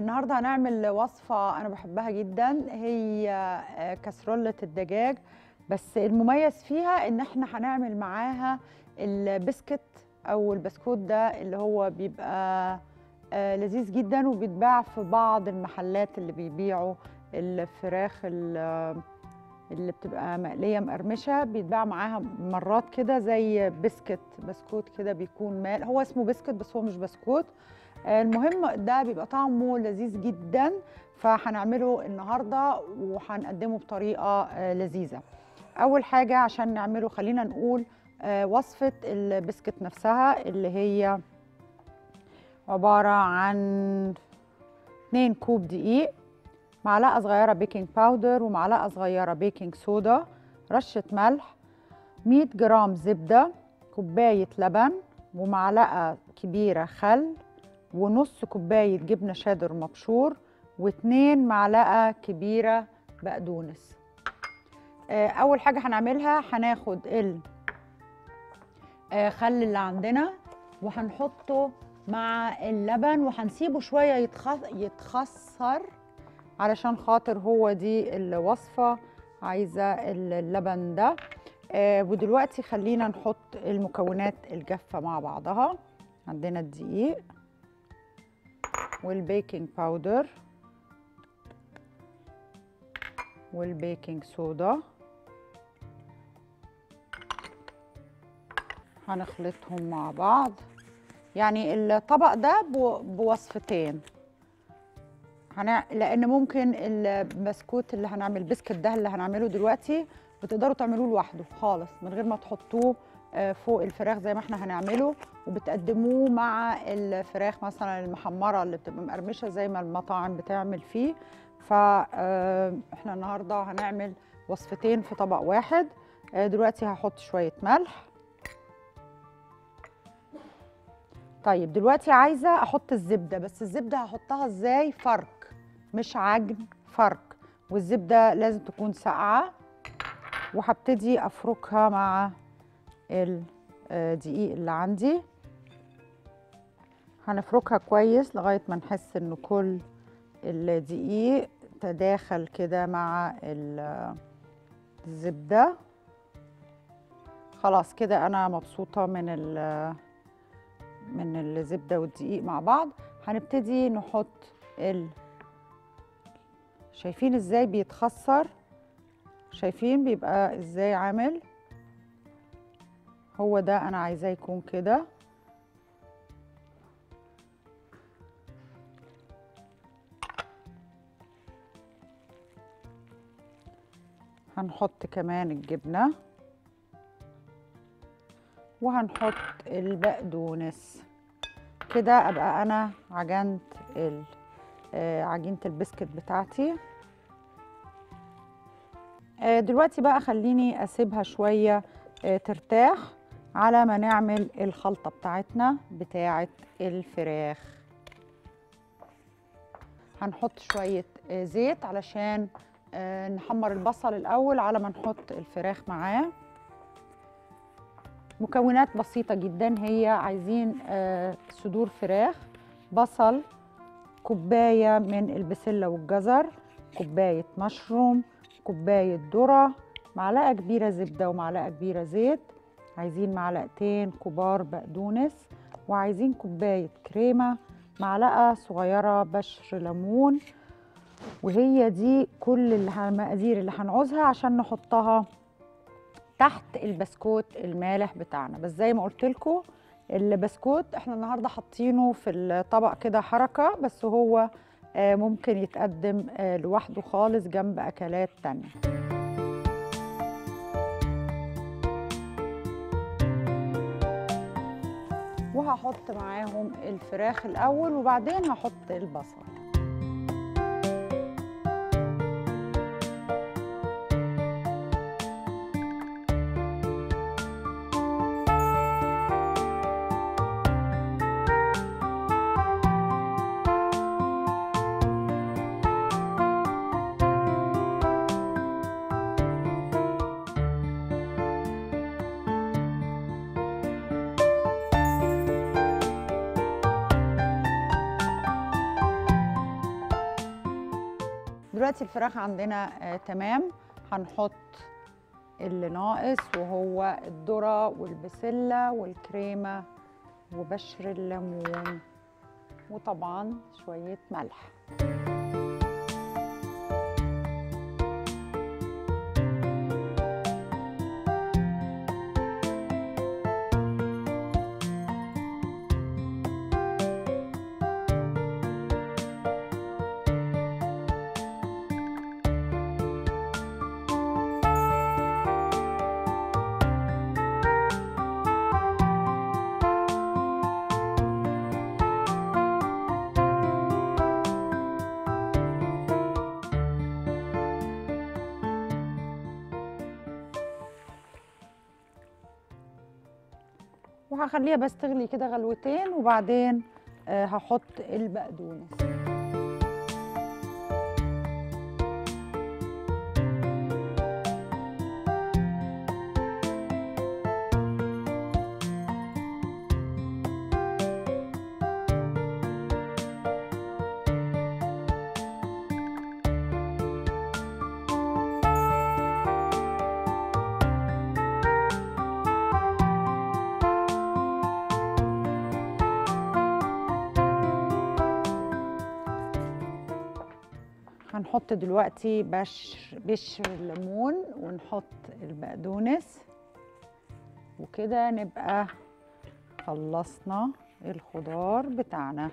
النهارده هنعمل وصفة أنا بحبها جدا هي آه، كسرولة الدجاج. بس المميز فيها إن إحنا هنعمل معاها البسكت أو البسكوت ده اللي هو بيبقى آه، لذيذ جدا وبيتباع في بعض المحلات اللي بيبيعوا الفراخ ال- اللي بتبقى مقلية مقرمشة. بيتباع معاها مرات كده زي بسكت بسكوت كده بيكون مال هو اسمه بسكت بس هو مش بسكوت. آه، المهم ده بيبقى طعمه لذيذ جدا فهنعمله النهارده وهنقدمه بطريقة آه، لذيذة. أول حاجة عشان نعمله خلينا نقول آه، وصفة البسكت نفسها اللي هي عبارة عن 2 كوب دقيق معلقة صغيرة baking powder ومعلقة صغيرة baking soda رشة ملح 100 جرام زبدة كوباية لبن ومعلقة كبيرة خل ونص كوباية جبنة شادر مبشور واتنين معلقة كبيرة بقدونس. آه، أول حاجة هنعملها هناخد ال آه، اللي عندنا وهنحطه مع اللبن وهنسيبه شوية يتخ- يتخسر علشان خاطر هو دي الوصفة عايزة اللبن ده. آه، ودلوقتي خلينا نحط المكونات الجافة مع بعضها. عندنا الدقيق. وال baking powder وال baking soda هنخلطهم مع بعض. يعني الطبق ده بو- بوصفتين. هنع... لأن ممكن البسكوت اللي هنعمل بسكت ده اللي هنعمله دلوقتي بتقدروا تعملوه لوحده خالص من غير ما تحطوه فوق الفراخ زي ما إحنا هنعمله وبتقدموه مع الفراخ مثلا المحمرة اللي بتبقى مقرمشة زي ما المطاعم بتعمل فيه. فاحنا النهارده هنعمل وصفتين في طبق واحد. آه، دلوقتي هحط شوية ملح. طيب دلوقتي عايزة أحط الزبدة بس الزبدة هحطها إزاي؟ فرك مش عجن فرك. والزبدة لازم تكون ساقعة وهبتدي أفركها مع الدقيق اللي عندي. هنفركها كويس لغاية ما نحس ان كل الدقيق تداخل كده مع ال- الزبدة. خلاص كده أنا مبسوطة من ال من الزبدة والدقيق مع بعض. هنبتدي نحط ال شايفين إزاي بيتخسر؟ شايفين بيبقى إزاي عامل؟ هو ده أنا عايزاه يكون كده. هنحط كمان الجبنة. وهنحط البقدونس. كده أبقى أنا عجنت آه، عجينة البسكت بتاعتي. آه، دلوقتي بقى خليني أسيبها شوية آه، ترتاح. على ما نعمل الخلطة بتاعتنا بتاعه الفراخ. هنحط شوية آه، زيت علشان آه، نحمر البصل الأول على ما نحط الفراخ معاه. مكونات بسيطة جدا هي عايزين آه، صدور فراخ بصل كوباية من البسلة والجزر كوباية مشروم كوباية ذرة معلقة كبيرة زبدة ومعلقة كبيرة زيت. عايزين معلقتين كبار بقدونس وعايزين كوباية كريمة معلقة صغيرة بشر ليمون. وهي دي كل المقادير اللي هنعوزها عشان نحطها تحت البسكوت المالح بتاعنا. بس زي ما قلت لكم البسكوت إحنا النهارده حاطينه في الطبق كده حركة بس هو آه، ممكن يتقدم آه، لوحده خالص جنب أكلات تانية. وهحط معاهم الفراخ الأول وبعدين هحط البصل. دلوقتي الفراخ عندنا آه تمام. هنحط اللي ناقص وهو الذرة والبسلة والكريمة وبشر الليمون وطبعا شوية ملح. وهخليها بس تغلي كده غلوتين وبعدين آه، هحط البقدونس. هنحط دلوقتي بشر بشر الليمون ونحط البقدونس. وكده نبقى خلصنا الخضار بتاعنا.